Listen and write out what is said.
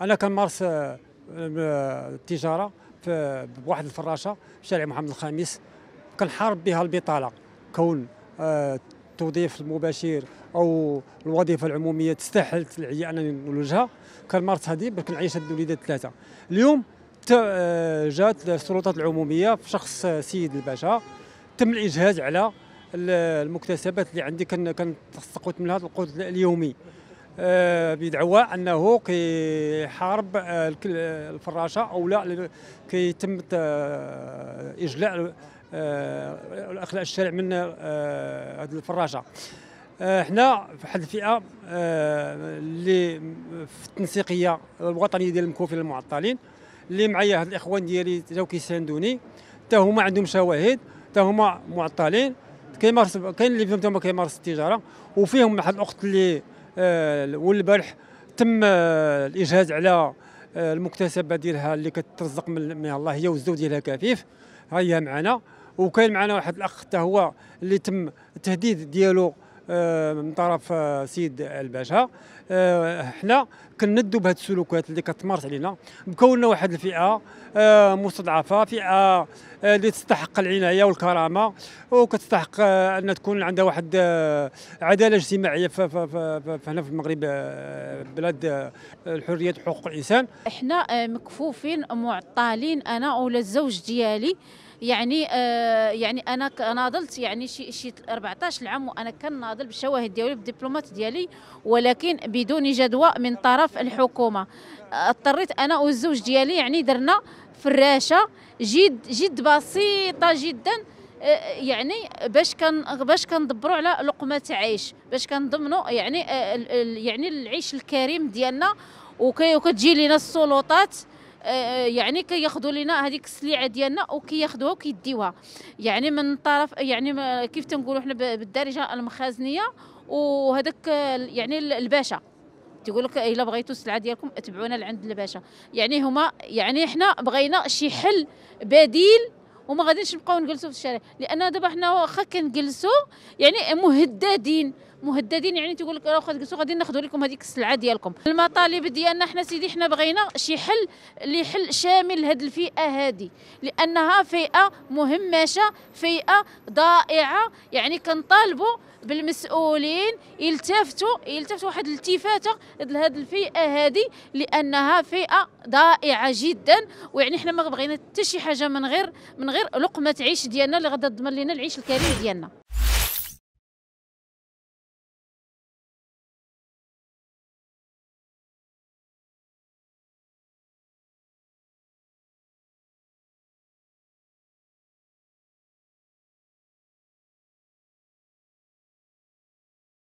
أنا كنمارس آه، التجارة في بواحد الفراشة في شارع محمد الخامس. كنحارب بها البطالة. كون آه، التوظيف المباشر أو الوظيفة العمومية تستحل عليا أنني نولجها. كنمارس هذه باش كنعيش هاد الوليدات الثلاثة. اليوم آه، جات السلطات العمومية في شخص سيد الباشا. تم الإجهاز على المكتسبات اللي عندي. كنتسقط من هذا القوت اليومي. آه، بدعوى أنه كيحارب آه، الفراشة أو لا كيتم إجلاء إخلاء الشارع من هذه الفراشة. إحنا في واحد الفئة اللي في التنسيقية الوطنية ديال المكوفين المعطلين اللي معايا هاد الإخوان ديالي جاو كيساندوني. حتى هما عندهم شواهد حتى هما معطلين. كيمارس كاين اللي فيهم كيمارس التجارة وفيهم واحد الاخت اللي آه والبارح تم آه الإجهاز على آه المكتسبة ديالها اللي كترزق من الله هي والزوج ديالها كفيف ها هي معنا. وكاين معنا واحد الأخ حتى هو اللي تم التهديد ديالو آه، من طرف آه، سيد الباشا. آه، حنا كندوا بهذه السلوكات اللي كتمارس علينا. مكوننا واحد الفئة مستضعفة فئة اللي تستحق العناية والكرامة وكتستحق أن تكون عندها واحد عدالة اجتماعية هنا في المغرب بلاد الحريات وحقوق الإنسان. إحنا مكفوفين معطلين أنا ولا الزوج ديالي. يعني آه يعني أنا ناضلت يعني شي شي 14 عام وأنا كناضل بالشواهد ديالي بالدبلومات ديالي ولكن بدون جدوى من طرف الحكومة. اضطريت أنا والزوج ديالي يعني درنا فراشة جد جد بسيطة جدا آه، يعني باش كان باش كندبروا على لقمة عيش باش كنضمنوا يعني آه، يعني العيش الكريم ديالنا وكتجي لنا السلطات. يعني كياخذوا لنا هذيك السليعة ديالنا وكياخذوها وكيديوها. يعني من طرف يعني كيف تنقولوا حنا بالدارجة المخازنية وهذاك يعني الباشا. تيقول لك إلا بغيتوا السلعة ديالكم اتبعونا لعند الباشا. يعني هما يعني حنا بغينا شي حل بديل وما غاديش نبقاو نجلسوا في الشارع. لأن دابا حنا واخا كنجلسوا يعني مهددين. مهددين يعني تيقول لك راه تجلسوا غادي ناخذوا لكم هذيك السلعة ديالكم. المطالب ديالنا حنا سيدي حنا بغينا شي حل اللي حل شامل لهذه الفئة هذه لأنها فئة مهمشة فئة ضائعة. يعني كنطالبوا بالمسؤولين يلتفتوا يلتفتوا واحد الالتفاتة لهذه الفئه هذه لأنها فئه ضائعة جدا. ويعني حنا ما بغينا حتى شي حاجة من غير من غير لقمة عيش ديالنا اللي غادا تضمن لنا العيش الكريم ديالنا.